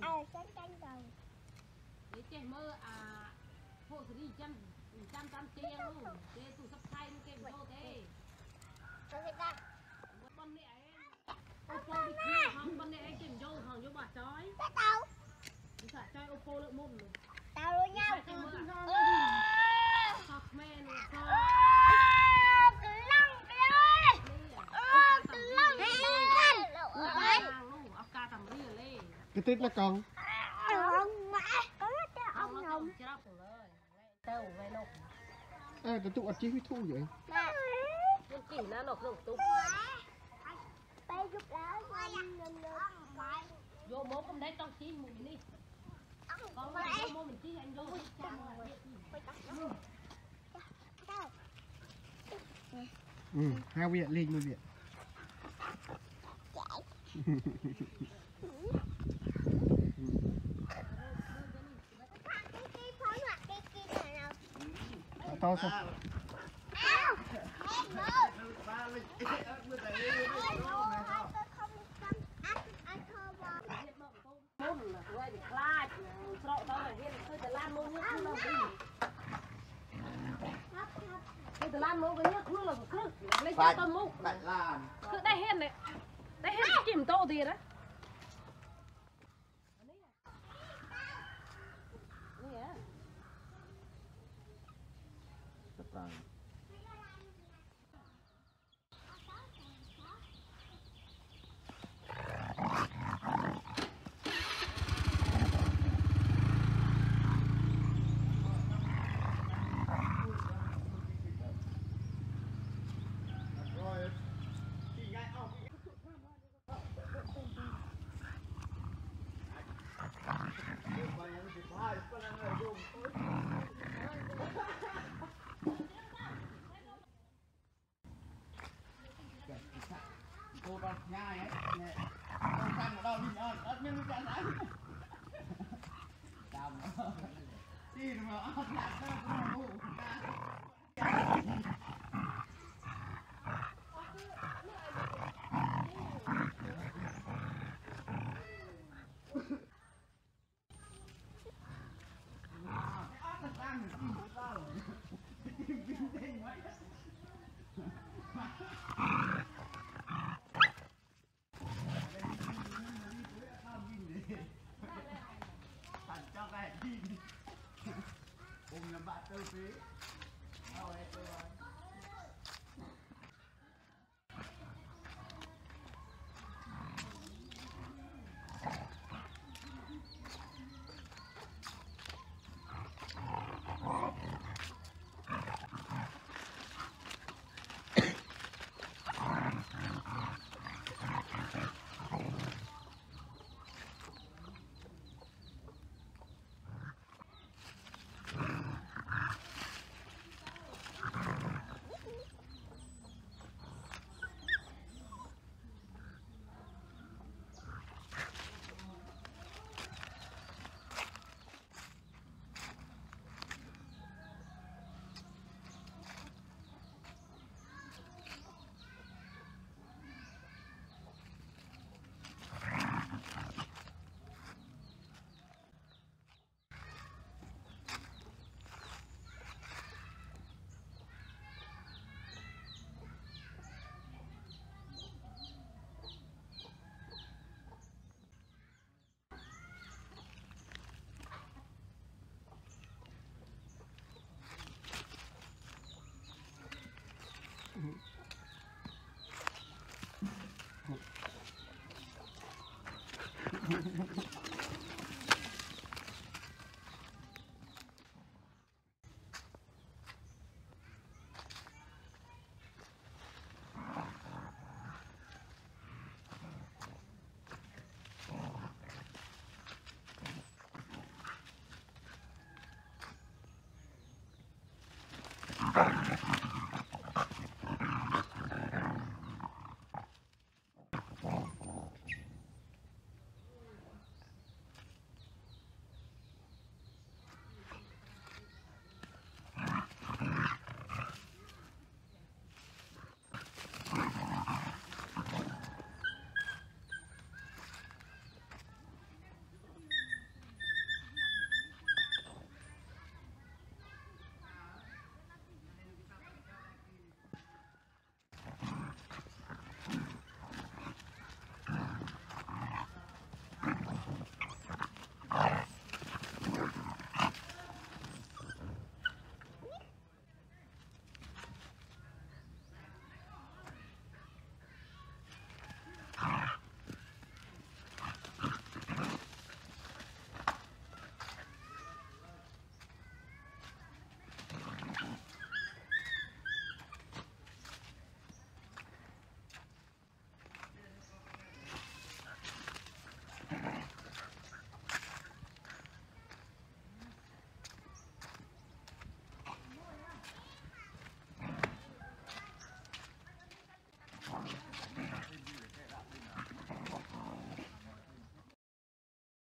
ờ tránh tránh rồi để che mơ à hộ xử lý trăm trăm trăm tiền luôn để tụ sắp tít là con. Ông mẹ. Ông nó rồi tao ngay nộp. À cái tụ chi huy thu vậy. Mẹ. Nhưng chỉ nó nộp nộp tụ bay giúp đỡ con vô mố không đấy tao chi mùi đi. Con mà vô mình anh rồi ừ. Hai viện lên một viện តោសិខ្លាចស្រកទៅហ៊ានធ្វើតឡានមកនេះខ្លួនឡើងវិញធ្វើតឡានមកវិញខ្លួនឡើងគ្រឹះលេចទៅមុខតឡានគឺតែហ៊ានតែហ៊ានជិះម៉ូតូទៀតណា 땅 Sih, rumah aku 嘛 làm bạn tư phí. Đâu ấy tôi Mm-hmm.